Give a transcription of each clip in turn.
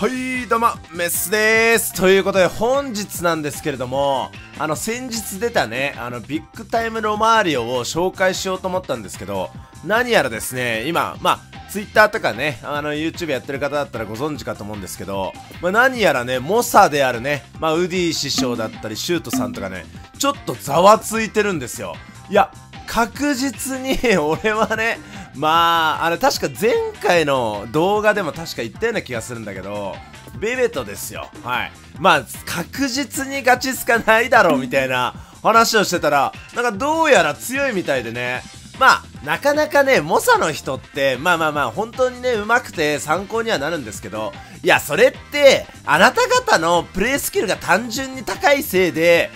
はいどうもメスです。ということで本日なんですけれどもあの先日出たねあのビッグタイムロマーリオを紹介しようと思ったんですけど何やらですね今まあ Twitter とかねあの YouTube やってる方だったらご存知かと思うんですけど、まあ、何やらね猛者であるね、まあ、ウディ師匠だったりシュートさんとかねちょっとざわついてるんですよ。いや確実に俺はねまああれ確か前回の動画でも確か言ったような気がするんだけどベベトですよ。はい。まあ確実にガチスカないだろうみたいな話をしてたらなんかどうやら強いみたいでね。まあ、なかなかね、猛者の人って、まあまあまあ、本当にね、上手くて参考にはなるんですけど、いや、それって、あなた方のプレイスキルが単純に高いせいで、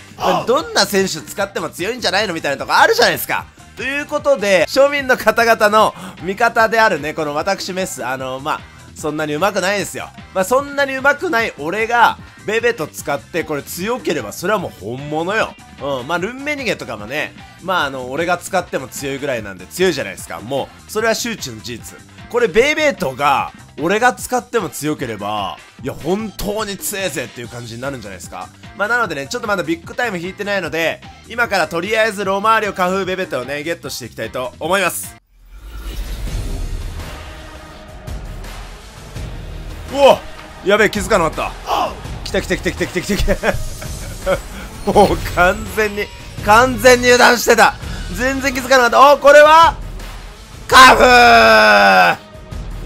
どんな選手使っても強いんじゃないのみたいなとこあるじゃないですか。ということで、庶民の方々の味方であるね、この私メス、あの、まあ、そんなに上手くないですよ。まあ、そんなに上手くない俺が、ベベと使ってこれ強ければそれはもう本物よ。うん。まあ、ルンメニゲとかもね、まあ、あの、俺が使っても強いぐらいなんで強いじゃないですか。もう、それは周知の事実。これ、ベイベートが、俺が使っても強ければ、いや、本当に強えぜっていう感じになるんじゃないですか。まあ、なのでね、ちょっとまだビッグタイム引いてないので、今からとりあえずロマーリオカフーベベトをね、ゲットしていきたいと思います。うわやべえ気づかなかった。来た来た来た来た来た来た来た。もう完全に完全に油断してた。全然気づかなかった。おこれはカフ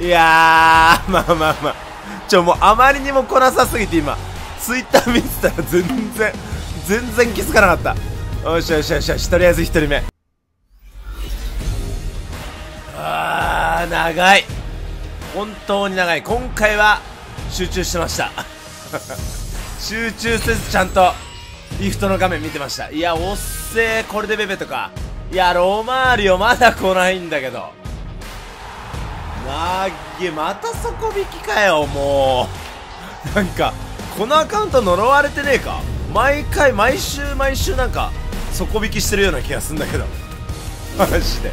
ー!いやーまあまあまあ。ちょもうあまりにも来なさすぎて今ツイッター見てたら全然全然気づかなかった。よしよしよしよしとりあえず1人目。あー長い。本当に長い。今回は集中してました。集中せずちゃんとリフトの画面見てました。いやおっせーこれでベベとか。いやロマーリオまだ来ないんだけど。なっげまた底引きかよもう。なんかこのアカウント呪われてねえか？毎回毎週毎週なんか底引きしてるような気がするんだけど。マジで。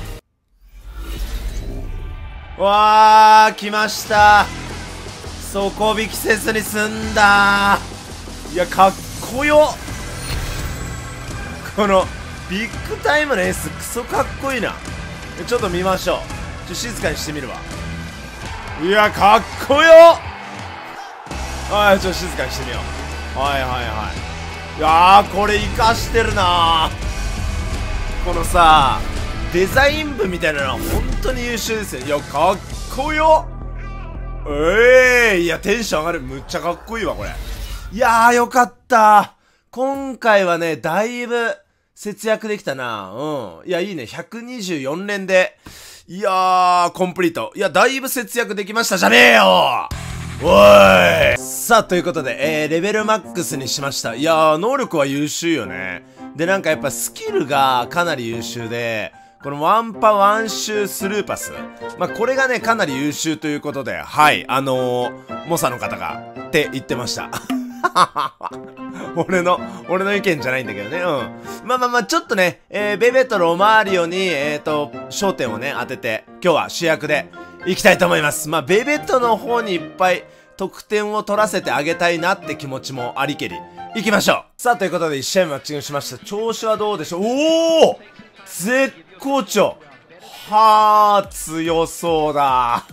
わー来ました。底引きせずに済んだ。いやかっこよ。このビッグタイムのエースクソかっこいいな。ちょっと見ましょう。ちょ静かにしてみるわ。いやかっこよ。はいちょっと静かにしてみよう。はいはいはい。いやーこれ生かしてるなこのさデザイン部みたいなのは本当に優秀ですよ。いやかっこよ。ええー、い。やテンション上がる。むっちゃかっこいいわこれ。いやーよかった。今回はねだいぶ節約できたな。うん。いやいいね。124連でいやーコンプリートいやだいぶ節約できましたじゃねえよおいさあ、ということで、えー、レベルマックスにしました。いやー、能力は優秀よね。で、なんかやっぱスキルがかなり優秀で、このワンパワンシュースルーパス。まあ、これがね、かなり優秀ということで、はい、あのー、猛者の方が、って言ってました。俺の、俺の意見じゃないんだけどね。うん。まあまあまあ、ちょっとね、えー、ベベとロマーリオに、えっ、ー、と、焦点をね、当てて、今日は主役でいきたいと思います。まあ、ベベトの方にいっぱい得点を取らせてあげたいなって気持ちもありけり。行きましょうさあ、ということで1試合マッチングしました。調子はどうでしょう？おお絶好調はあ、強そうだ。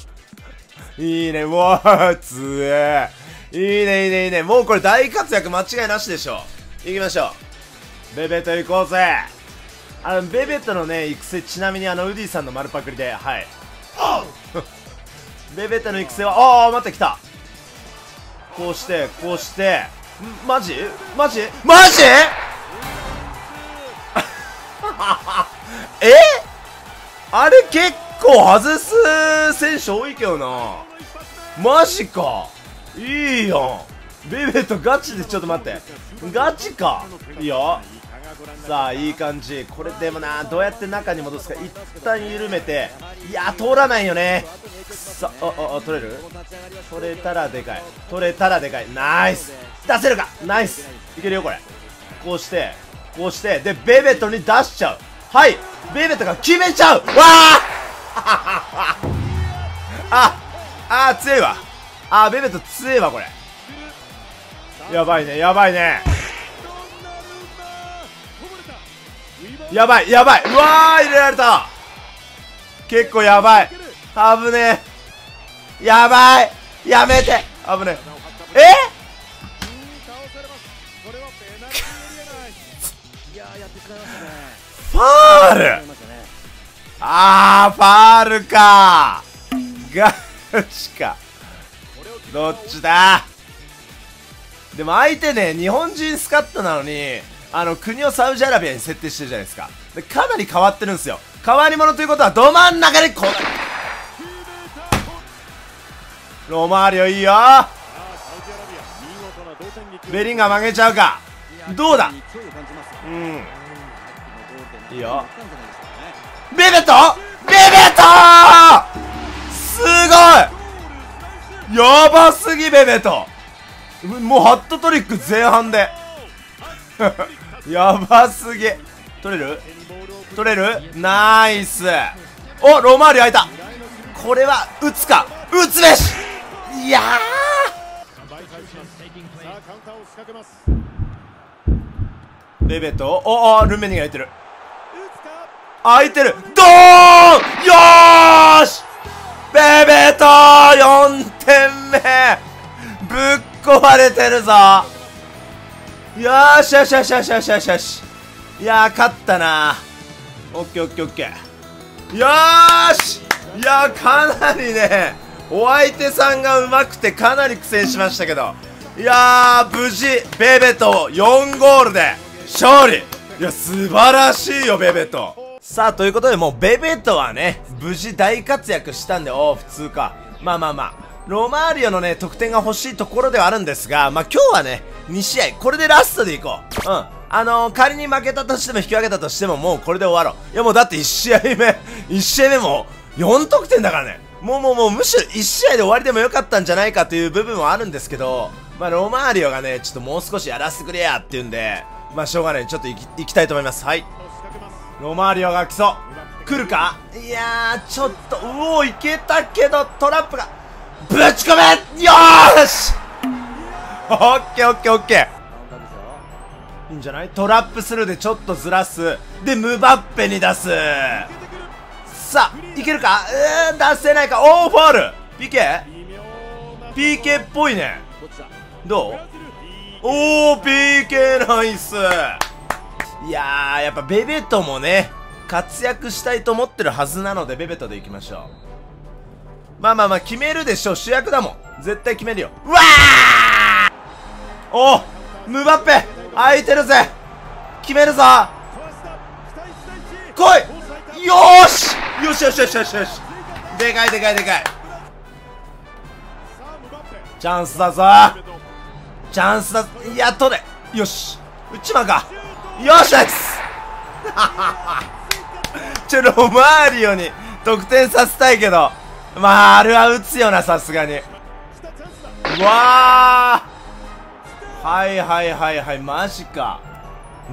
いいね、わあ、強え。いいね、いいね、いいね。もうこれ大活躍間違いなしでしょ。行きましょう。ベベット行こうぜ。あの、ベベットのね、育成、ちなみにあの、ウディさんの丸パクリで、はい。ベベットの育成は、ああ、待って、来た。こうして、こうして、マジ？マジ？マジ？え？あれ結構外す選手多いけどなマジかいいやん。ベベとガチでちょっと待って。ガチか。いいよさあいい感じ。これでもなどうやって中に戻すか。一旦緩めて。いや通らないよね。くそ。ああ取れる？取れたらでかい。取れたらでかい。ナイス。出せるか？ナイス。いけるよこれ。こうしてこうして。でベベットに出しちゃう。はい。ベベットが決めちゃう。わ あああ強いわ。あーベベット強えわこれ。やばいねやばいね。やばいやばい。うわー入れられた。結構やばい。危ねえ。やばい。やめて。危ねえ。え？ファール。あーファールか。ガチか。どっちだ？でも相手ね日本人スカットなのにあの国をサウジアラビアに設定してるじゃないですか。でかなり変わってるんですよ。変わり者ということはど真ん中でこロマーリオいいよ。ベリンガ曲げちゃうか。どうだ？うん。いいよベベト？やばすぎベベトもうハットトリック前半で。やばすぎ取れる？取れる？ナイス。おロマーリ開いた。これは打つか？打つべし。いやベベとおおルメニが開いてる。開いてる。ドーン！よし！ベベと4点目。ぶっ壊れてるぞ。よーしよしよしよしよしよしよし。いやー勝ったな。オッケーオッケーオッケー。よーし。いやーかなりねお相手さんがうまくてかなり苦戦しましたけど。いやー無事ベベト4ゴールで勝利。いや素晴らしいよベベトさあということでもうベベトはね無事大活躍したんでおお普通かまあまあまあロマーリオのね、得点が欲しいところではあるんですが、まあ、今日はね、2試合、これでラストでいこう。うん。あのー、仮に負けたとしても引き分けたとしても、もうこれで終わろう。いやもうだって1試合目、1試合目も4得点だからね。もうもうもうむしろ1試合で終わりでもよかったんじゃないかという部分はあるんですけど、まあ、ロマーリオがね、ちょっともう少しやらせてくれやっていうんで、まあ、しょうがない。ちょっと行き行きたいと思います。はい。ロマーリオが来そう。来るか？いや、ちょっと、うお、いけたけど、トラップが、ぶち込め！よーし！オッケーオッケーオッケー。いいんじゃない？トラップスルーでちょっとずらす。でムバッペに出す。さあいけるか？うー出せないか？おーファール。PK?PK っぽいね。どう？おー PK ナイス。いやーやっぱベベトもね活躍したいと思ってるはずなのでベベトでいきましょう。まあまあまあ決めるでしょ主役だもん。絶対決めるよ。うわー！おムバッペ空いてるぜ。決めるぞ。来い！よーし！よしよしよしよしよし。でかいでかいでかい。チャンスだぞ。チャンスだやっとで。よし。うちまか。よしです ちょロマーリオに得点させたいけど。まああれは打つよなさすがに。うわー。はいはいはいはいマジか。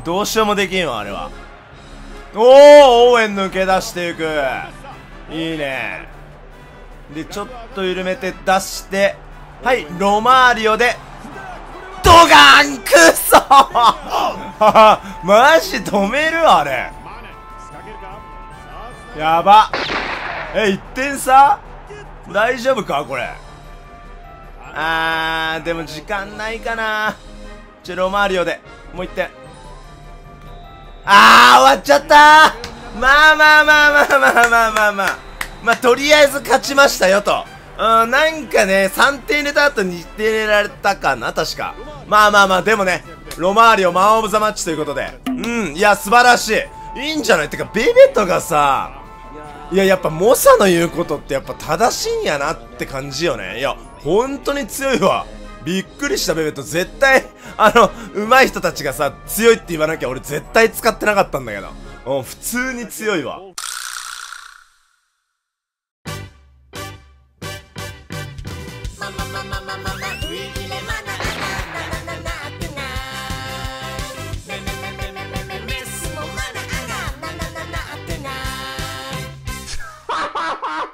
どうしようもできんわあれは。おお応援抜け出していく。いいね。でちょっと緩めて出して。はいロマーリオでドガンクソ。マジ止めるあれ。やば。え1点差大丈夫か？これ。あーでも時間ないかな。ちょロマーリオで。もう1点。あー終わっちゃった。まあまあまあまあまあまあまあまあまあとりあえず勝ちましたよと。うんなんかね3点入れた後2点入れられたかな確か。まあまあまあでもね。ロマーリオマンオブザマッチということで。うんいや素晴らしい。いいんじゃない？てかベベトがさいややっぱ猛者の言うことってやっぱ正しいんやなって感じよね。いや本当に強いわ。びっくりしたベベと絶対あの上手い人たちがさ強いって言わなきゃ俺絶対使ってなかったんだけど。うん普通に強いわ。